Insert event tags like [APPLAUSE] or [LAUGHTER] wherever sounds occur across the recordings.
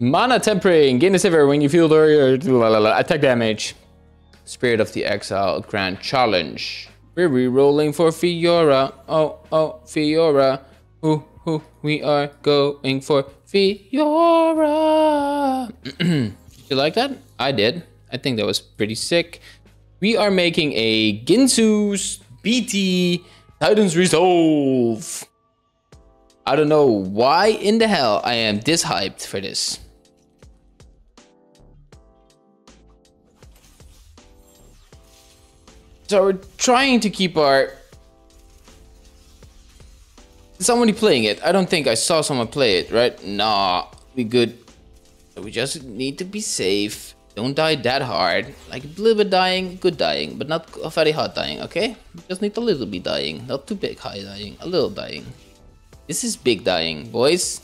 Mana Tempering. Gain a silver when you feel the uh, attack damage. Spirit of the Exile. Grand Challenge. We're re-rolling for Fiora. Oh, oh, Fiora. Ooh, ooh, we are going for Fiora. [CLEARS THROAT] you like that? I did. I think that was pretty sick. We are making a Guinsoo's BT Titan's Resolve. I don't know why in the hell I am this hyped for this. So we're trying to keep our... Somebody playing it. I don't think I saw someone play it, right? Nah, we good. We just need to be safe. Don't die that hard. Like a little bit dying, good dying, but not a very hard dying, okay? just need a little bit dying, not too big high dying, a little dying. This is big dying, boys.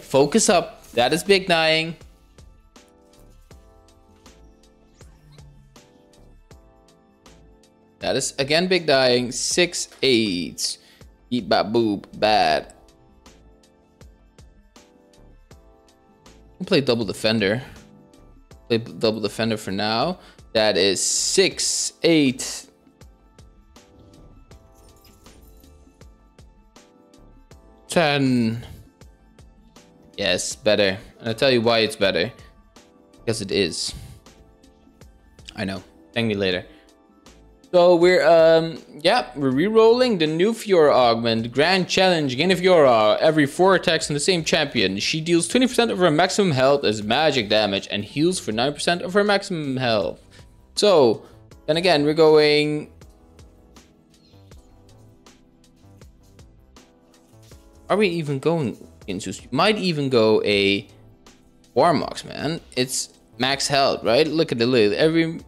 Focus up. That is big dying. That is again big dying. Six eight. Eat bad boob. Bad. Play double defender play double defender for now. That is six, eight. Ten. Yes, better. And I'll tell you why it's better. Because it is. I know. Thank me later. So we're, um, yeah, we're re-rolling the new Fiora augment, Grand Challenge, Gain of Fiora. Every 4 attacks on the same champion. She deals 20% of her maximum health as magic damage and heals for 9% of her maximum health. So, then again, we're going... Are we even going into... Might even go a Warmog's, man. It's max health, right? Look at the lid. Every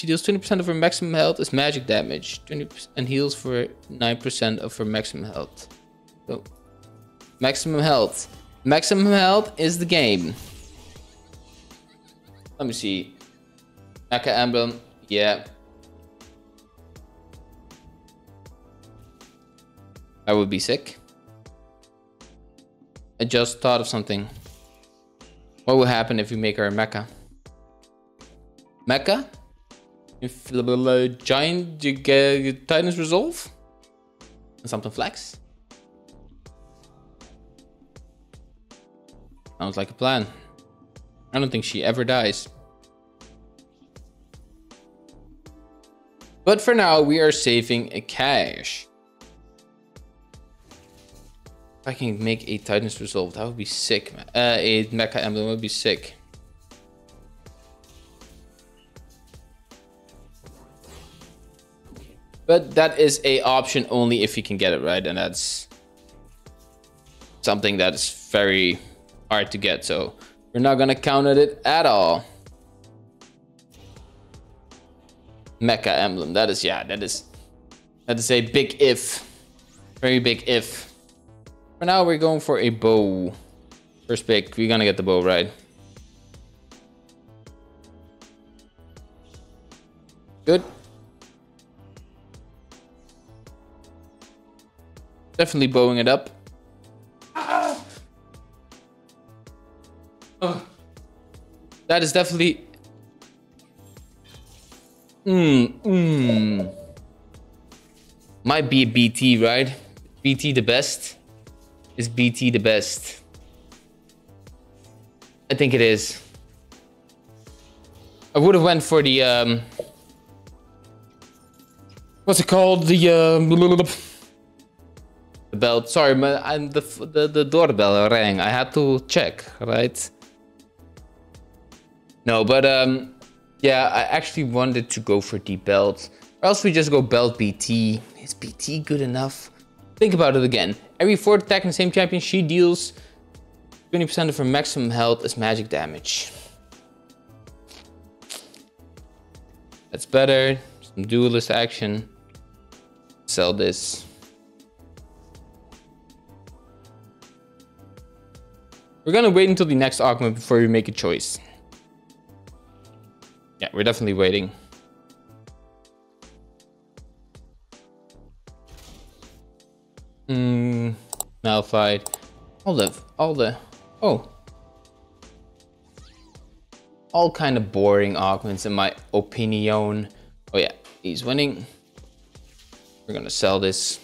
she deals 20% of her maximum health as magic damage, 20% and heals for 9% of her maximum health. So, maximum health. Maximum health is the game. Let me see. Mecha emblem, yeah. I would be sick. I just thought of something. What will happen if we make her a mecha? Mecha? If the giant get Titan's Resolve? And something flex? Sounds like a plan. I don't think she ever dies. But for now, we are saving a cash. If I can make a Titan's Resolve, that would be sick. Uh, a Mecha Emblem would be sick. But that is a option only if you can get it right. And that's something that is very hard to get. So we're not going to count it at all. Mecha emblem. That is, yeah, that is, that is a big if. Very big if. For now, we're going for a bow. First pick, we're gonna get the bow right. Good. Definitely bowing it up. Ah. Oh. That is definitely... Mmm, mmm. Might be a BT, right? BT the best? Is BT the best? I think it is. I would have went for the, um... What's it called? The, uh... Bell. Sorry, but I'm the, the the doorbell rang. I had to check, right? No, but um, yeah, I actually wanted to go for the belt. Or else we just go belt BT. Is BT good enough? Think about it again. Every fourth attack in the same champion, she deals 20% of her maximum health as magic damage. That's better. Some duelist action. Sell this. We're gonna wait until the next augment before we make a choice. Yeah, we're definitely waiting. Hmm, Malphite. All the, all the, oh. all kind of boring augments in my opinion. Oh yeah, he's winning. We're gonna sell this.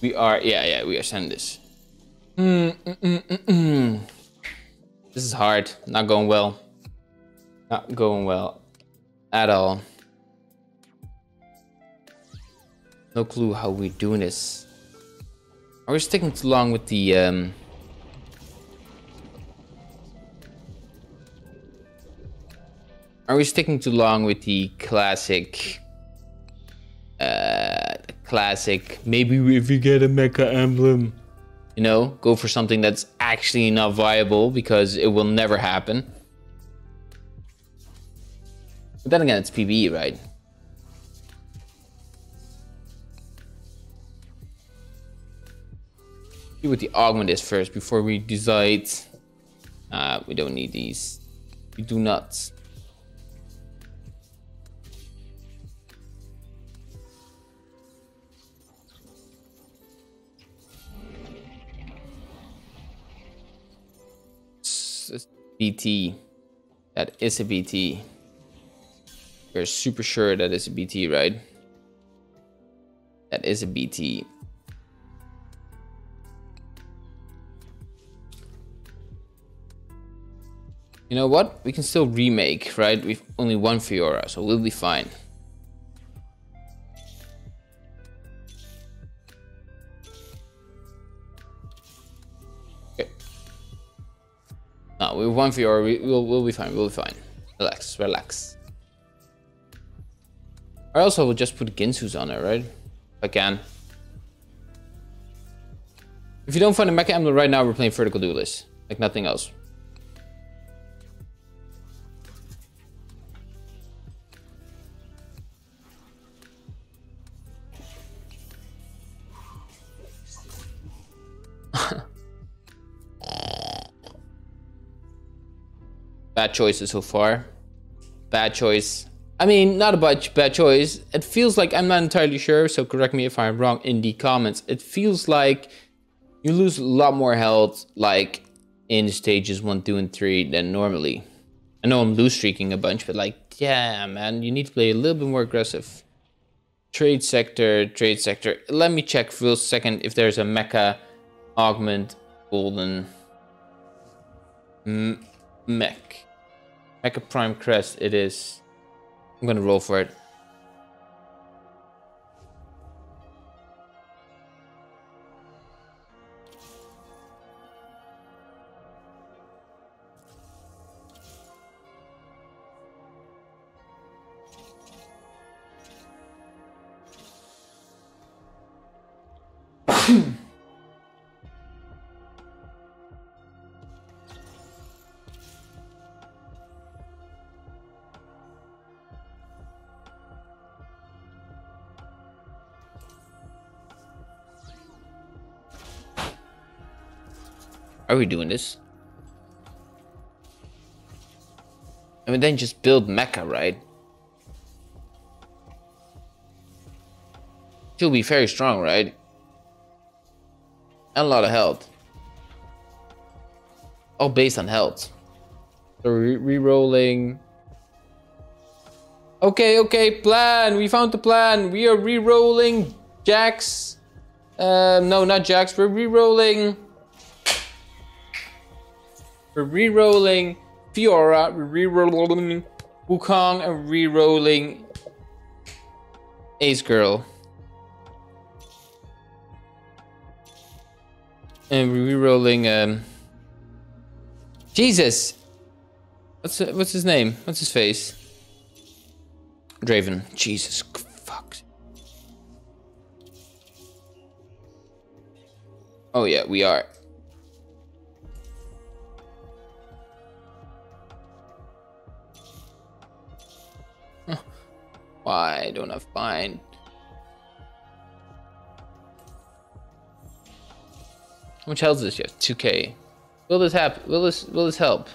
We are, yeah, yeah, we are sending this. Mm, mm, mm, this is hard. Not going well. Not going well at all. No clue how we're doing this. Are we sticking too long with the um Are we sticking too long with the classic uh classic maybe if we get a mecha emblem you know, go for something that's actually not viable because it will never happen. But then again, it's PvE, right? See what the augment is first before we decide. Uh, we don't need these. We do not. BT. That is a BT. You're super sure that is a BT, right? That is a BT. You know what? We can still remake, right? We've only one Fiora, so we'll be fine. No, we one Fiora, we, will we'll be fine, we'll be fine. Relax, relax. I also will just put Guinsoo's on it, right? If I can. If you don't find a Mecha Emblem right now, we're playing Vertical Duelist. Like nothing else. Bad choices so far. Bad choice. I mean, not a bad, bad choice. It feels like, I'm not entirely sure, so correct me if I'm wrong in the comments. It feels like you lose a lot more health, like, in stages 1, 2, and 3 than normally. I know I'm loose streaking a bunch, but like, yeah, man, you need to play a little bit more aggressive. Trade sector, trade sector. Let me check for a second if there's a mecha augment golden mech. Mecha Prime Crest it is. I'm gonna roll for it. Doing this? I mean, then just build mecha, right? She'll be very strong, right? And a lot of health. All based on health. So re-rolling. Okay, okay, plan. We found the plan. We are re-rolling Jax. Uh, no, not Jax. We're re-rolling we're re-rolling Fiora, we're re-rolling Wukong, and re-rolling Ace Girl. And we're re-rolling um Jesus! What's what's his name? What's his face? Draven. Jesus fuck. Oh yeah, we are. Why don't I find... How much health is this? 2k. Will this happen? Will this will this help?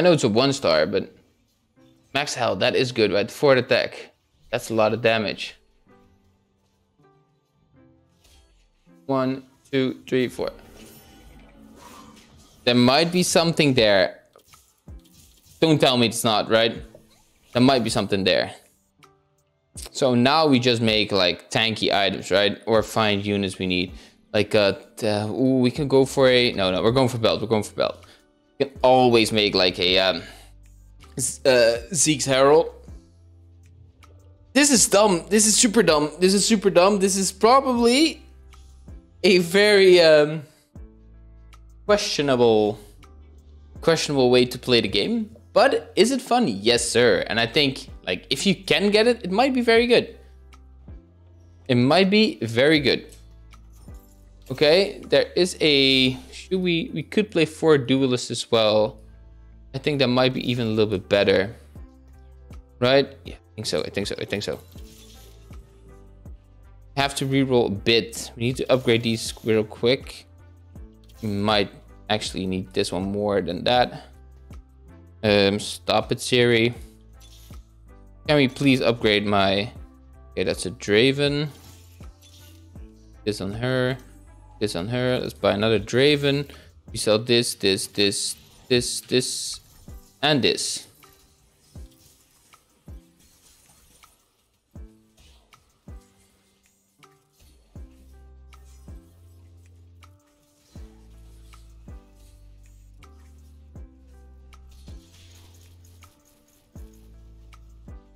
I know it's a one star, but max health, that is good, right? For attack. That's a lot of damage. One, two, three, four. There might be something there. Don't tell me it's not, right? There might be something there. So now we just make like tanky items, right? Or find units we need. Like, uh, uh ooh, we can go for a... No, no, we're going for belt. We're going for belt can always make like a um, uh, Zeke's Herald. This is dumb. This is super dumb. This is super dumb. This is probably a very um, questionable, questionable way to play the game. But is it fun? Yes, sir. And I think like if you can get it, it might be very good. It might be very good. Okay, there is a we, we could play four duelists as well. I think that might be even a little bit better. Right? Yeah, I think so. I think so. I think so. Have to reroll a bit. We need to upgrade these real quick. We might actually need this one more than that. Um, stop it, Siri. Can we please upgrade my... Okay, that's a Draven. This on her this on her. Let's buy another Draven. We sell this, this, this, this, this, and this.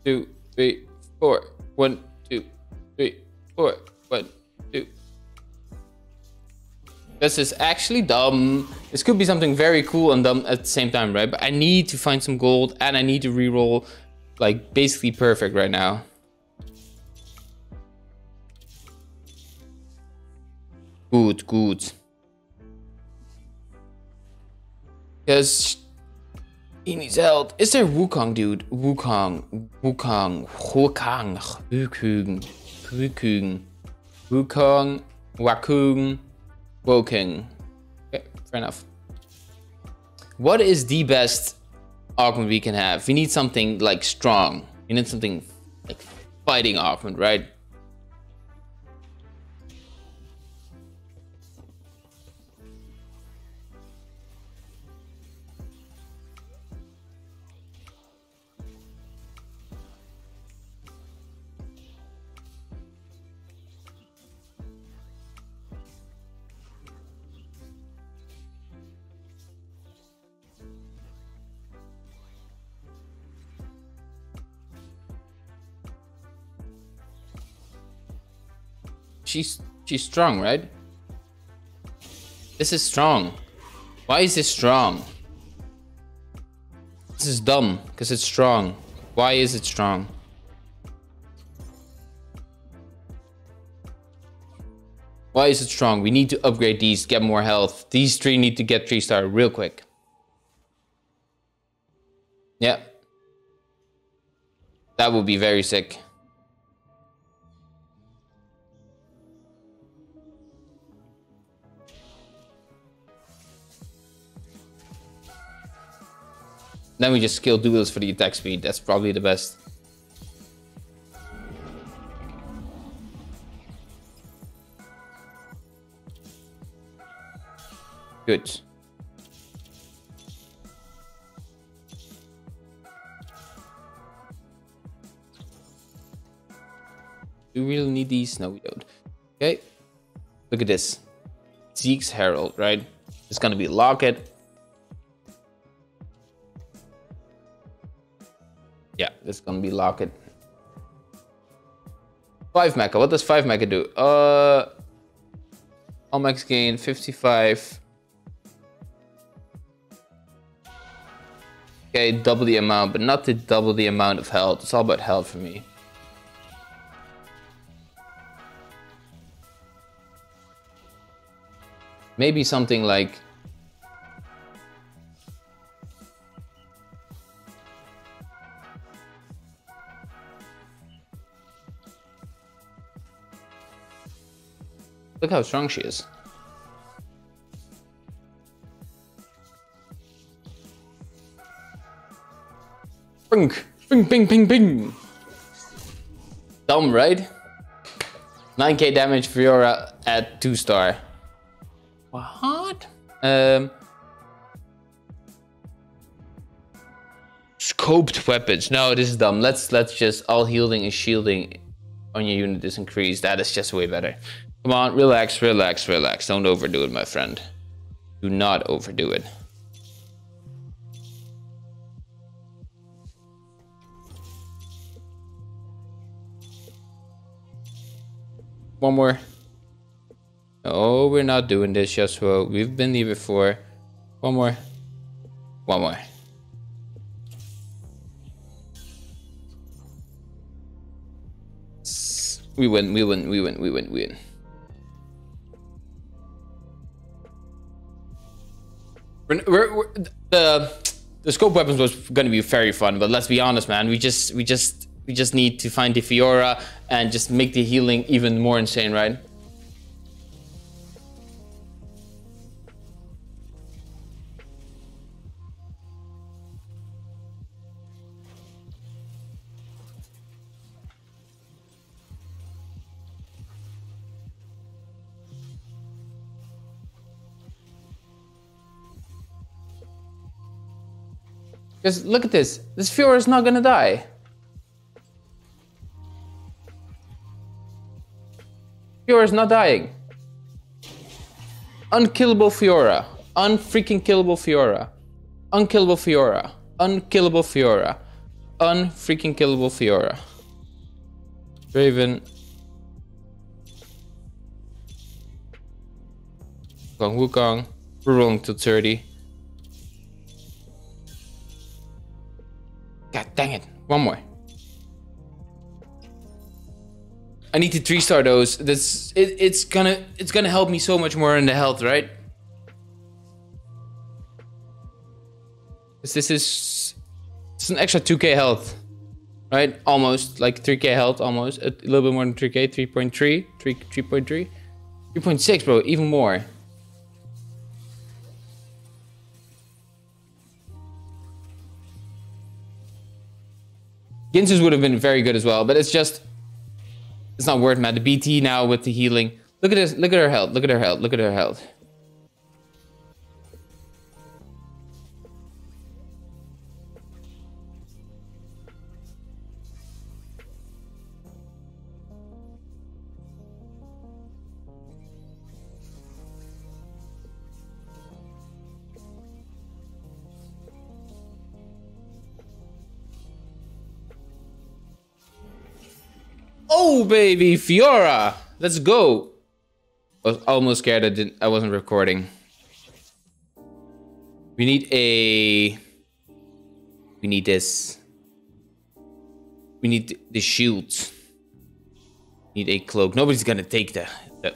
Two, three, four. One, two, three, four. One, this is actually dumb. This could be something very cool and dumb at the same time, right? But I need to find some gold and I need to reroll like basically perfect right now. Good, good. Because he needs help. Is there Wukong, dude? Wukong, Wukong, Wukong, Wukong, Wukong, Wukong, Wakung. Woking. Okay, eh, fair enough. What is the best augment we can have? We need something like strong. We need something like fighting augment, right? She's she's strong, right? This is strong. Why is this strong? This is dumb, because it's strong. Why is it strong? Why is it strong? We need to upgrade these, get more health. These three need to get three star real quick. Yeah. That would be very sick. Then we just skill duels for the attack speed. That's probably the best. Good. Do we really need these? No, we don't. Okay. Look at this. Zeke's Herald, right? It's gonna be Locket, Yeah, this is gonna be Locket. 5 mecha. What does 5 mecha do? Uh, all max gain 55. Okay, double the amount, but not to double the amount of health. It's all about health for me. Maybe something like Look how strong she is. Bing, bing, bing, bing, bing. Dumb, right? 9k damage Fiora at 2 star. What? Um, scoped weapons. No, this is dumb. Let's let's just all healing and shielding on your unit is increased. That is just way better. Come on, relax, relax, relax. Don't overdo it, my friend. Do not overdo it. One more. Oh, we're not doing this, Joshua. We've been here before. One more. One more. We win, we win, we win, we win, we win. We're, we're, we're, the the scope weapons was going to be very fun, but let's be honest, man. We just we just we just need to find the Fiora and just make the healing even more insane, right? Because look at this. This Fiora is not gonna die. Fiora is not dying. Unkillable Fiora. Unfreaking killable Fiora. Unkillable Fiora. Unkillable Fiora. Unfreaking killable Fiora. Raven. Kong Wukong. We're rolling to 30. God dang it. One more. I need to three star those. That's it, it's gonna it's gonna help me so much more in the health, right? This is it's an extra 2k health. Right? Almost like 3k health almost. A little bit more than 3k, 3.3, 3 3.3. 3.6 bro, even more. Guinsoos would have been very good as well, but it's just it's not worth man. The BT now with the healing. Look at this. Look at her health. Look at her health. Look at her health. Oh baby, Fiora, let's go. I was almost scared I didn't. I wasn't recording. We need a. We need this. We need the shields. Need a cloak. Nobody's gonna take the. the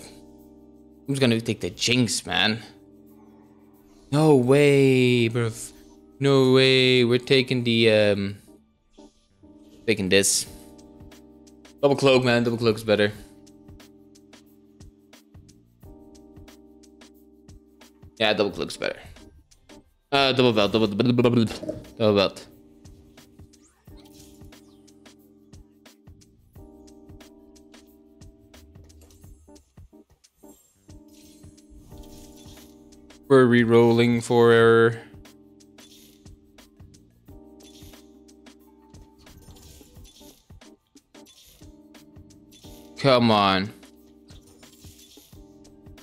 who's gonna take the jinx, man? No way, bro. No way. We're taking the um. Taking this. Double cloak, man. Double cloak is better. Yeah, double cloak's better. Uh, double belt, double, double, double, double belt. We're re-rolling for Come on.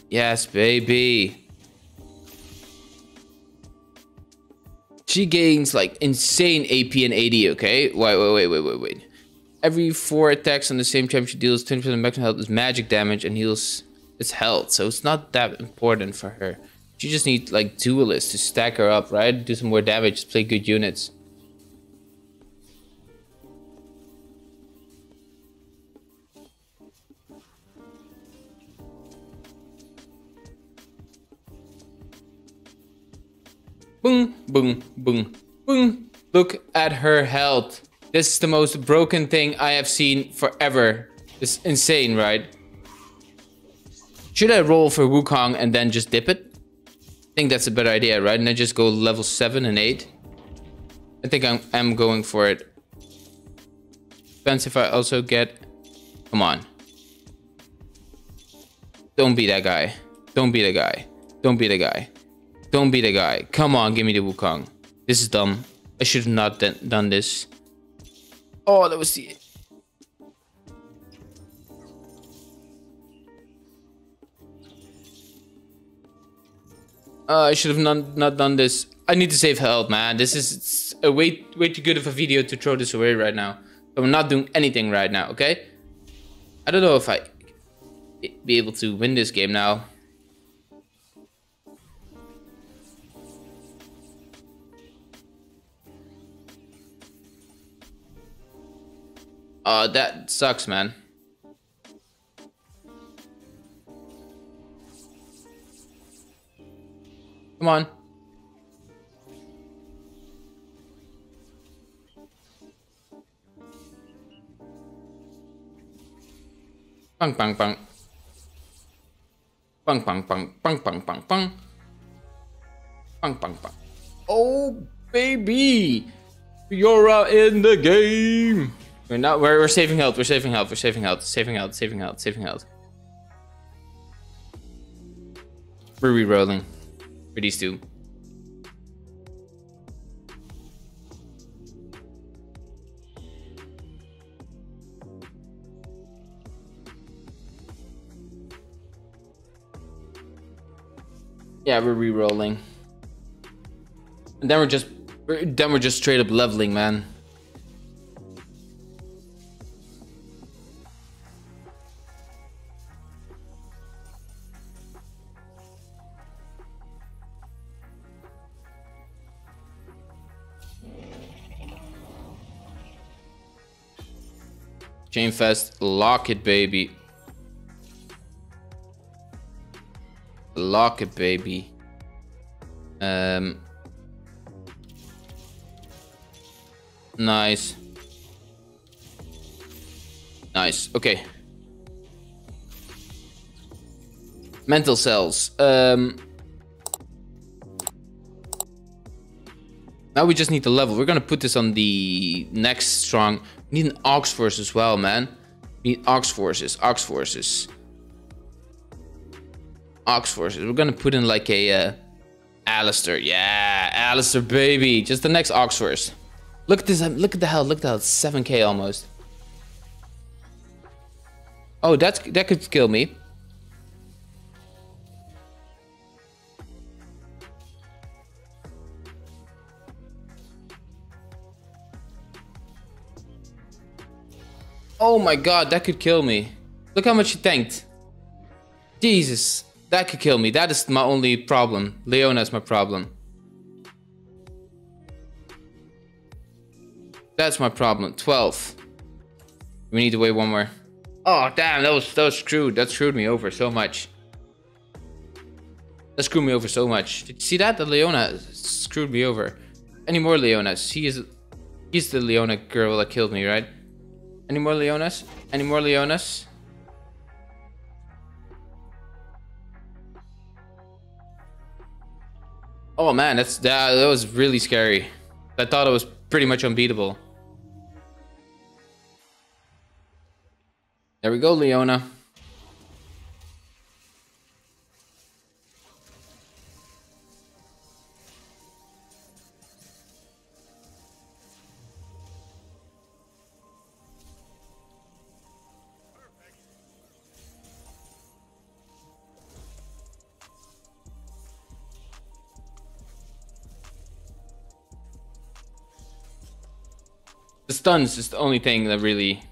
Yes, baby. She gains like insane AP and AD, okay? Wait, wait, wait, wait, wait, wait. Every four attacks on the same champ, she deals 10% of maximum health is magic damage and heals its health. So it's not that important for her. She just needs like duelists to stack her up, right? Do some more damage, play good units. Boom, boom, boom, boom. Look at her health. This is the most broken thing I have seen forever. It's insane, right? Should I roll for Wukong and then just dip it? I think that's a better idea, right? And then just go level 7 and 8. I think I'm, I'm going for it. Depends if I also get... Come on. Don't be that guy. Don't be the guy. Don't be the guy. Don't be the guy. Come on, give me the Wukong. This is dumb. I should have not done this. Oh, that was the... Uh, I should have not, not done this. I need to save health, man. This is a way, way too good of a video to throw this away right now. So I'm not doing anything right now, okay? I don't know if I be able to win this game now. Uh, that sucks, man. Come on. Bang, bang, bang. Bang, bang, bang, bang, bang, bang, bang. Bang, bang, bang. Oh, baby! You're out in the game! We're not. We're, we're saving health. We're saving health. We're saving health. Saving health. Saving health. Saving health. We're re-rolling for these two. Yeah, we're re-rolling. And then we're just, then we're just straight up leveling, man. Chain Vest, lock it, baby. Lock it, baby. Um. Nice. Nice. Okay. Mental cells. Um. Now we just need the level. We're gonna put this on the next strong need an Ox Force as well, man. Need Ox Forces, Ox Forces. Ox Forces. We're gonna put in like a uh, Alistar. Yeah, Alistar, baby. Just the next Ox Force. Look at this. Look at the hell. Look at that. 7k almost. Oh, that's that could kill me. Oh my god, that could kill me. Look how much he tanked. Jesus, that could kill me. That is my only problem. Leona is my problem. That's my problem. 12. We need to wait one more. Oh, damn, that was, that was screwed. That screwed me over so much. That screwed me over so much. Did you see that? The Leona screwed me over. Any more Leonas? He is, he's the Leona girl that killed me, right? Any more Leonas? Any more Leonas? Oh man, that's that, that was really scary. I thought it was pretty much unbeatable. There we go, Leona. Stuns is the only thing that really...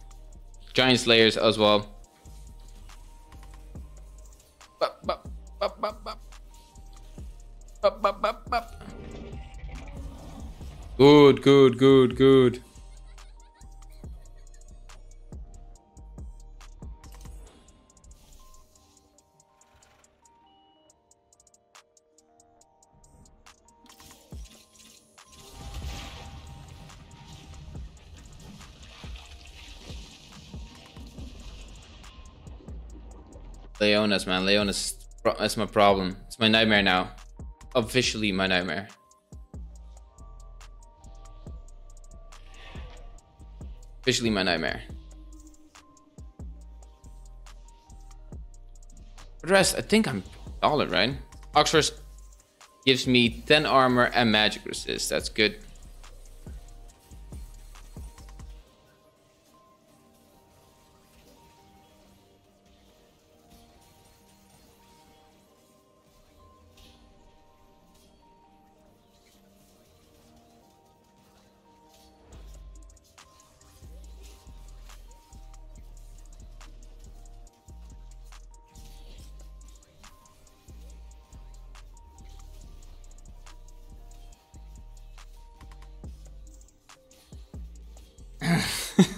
Giant Slayers as well. Good, good, good, good. Leona's, man. Leona's that's my problem. It's my nightmare now. Officially my nightmare. Officially my nightmare. For the rest, I think I'm solid, right? Ox Force gives me 10 armor and magic resist. That's good.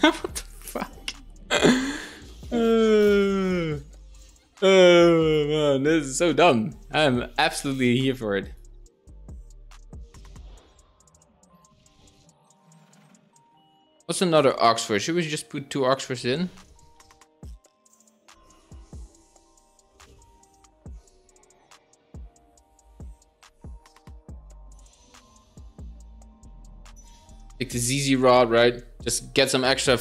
What the fuck? Uh, [LAUGHS] oh man, this is so dumb. I'm absolutely here for it. What's another Ox Force? Should we just put two Ox Forces in? The Zz'Rot, right? Just get some extra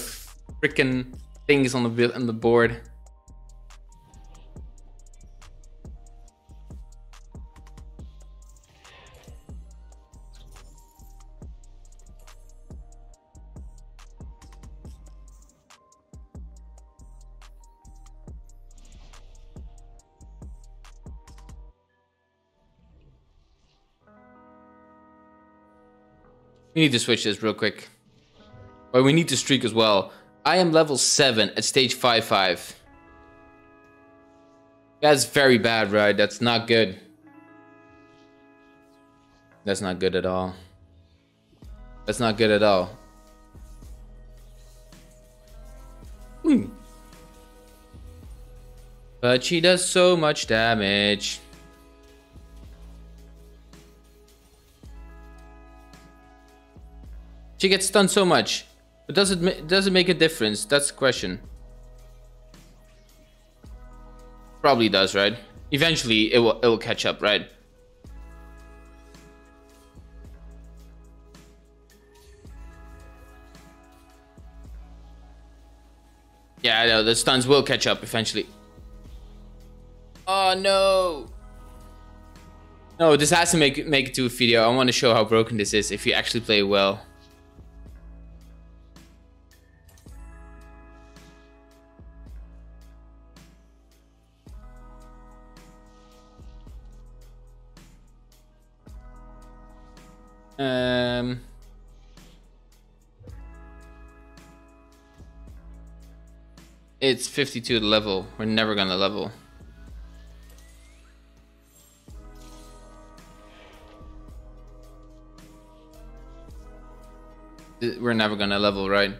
freaking things on the on the board. We need to switch this real quick. But we need to streak as well. I am level 7 at stage 5-5. That's very bad, right? That's not good. That's not good at all. That's not good at all. Hmm. But she does so much damage. She gets stunned so much. But does it, does it make a difference? That's the question. Probably does, right? Eventually, it will, it will catch up, right? Yeah, I know, the stuns will catch up eventually. Oh no! No, this has to make, make it to a video. I want to show how broken this is if you actually play well. Um, it's 52 to level. We're never gonna level. We're never gonna level, right?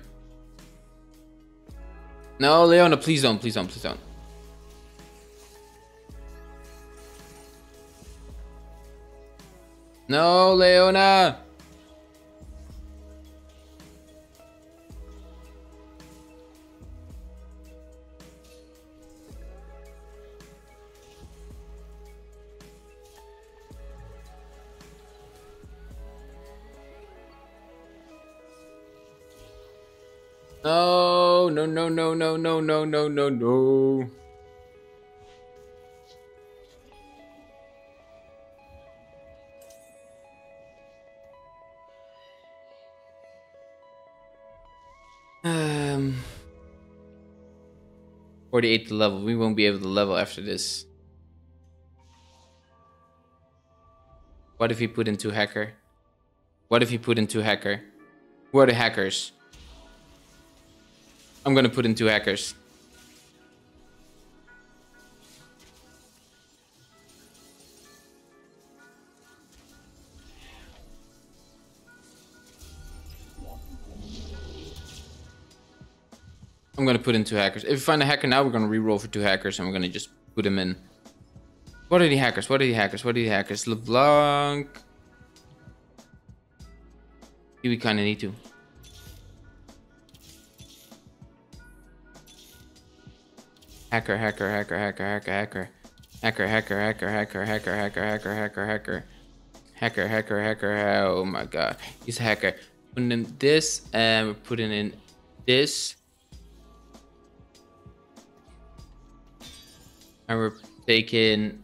No, Leona, please don't, please don't, please don't. No, Leona! No, no, no, no, no, no, no, no, no, no. 48 to level. We won't be able to level after this. What if he put into hacker? What if he put into hacker? Who are the hackers? I'm gonna put into hackers. I'm gonna put in two hackers. If we find a hacker now, we're gonna re-roll for two hackers and we're gonna just put them in. What are the hackers? What are the hackers? What are the hackers? LeBlanc. We kinda need to. Hacker, hacker, hacker, hacker, hacker, hacker. Hacker, hacker, hacker, hacker, hacker, hacker, hacker, hacker, hacker. Hacker, hacker, hacker, oh my god. He's a hacker. Putting in this, and we're putting in this. And we're taking...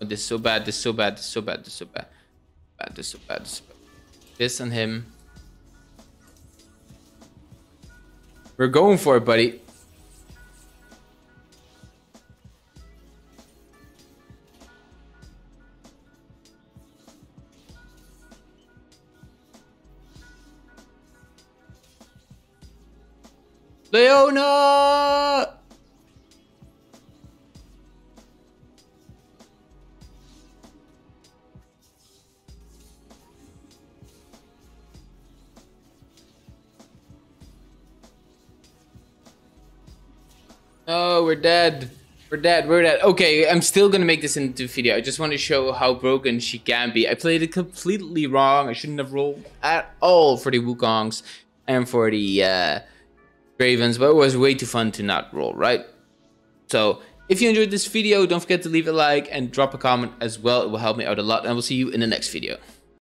Oh, this is so bad, this is so bad, this is so bad, this is so bad. Bad, this is so bad, this is so bad. This and him. We're going for it, buddy. Leona! Dead. We're dead. We're dead. Okay, I'm still gonna make this into video. I just want to show how broken she can be. I played it completely wrong. I shouldn't have rolled at all for the Wukongs and for the uh, Ravens, but it was way too fun to not roll, right? So, if you enjoyed this video, don't forget to leave a like and drop a comment as well. It will help me out a lot, and we'll see you in the next video.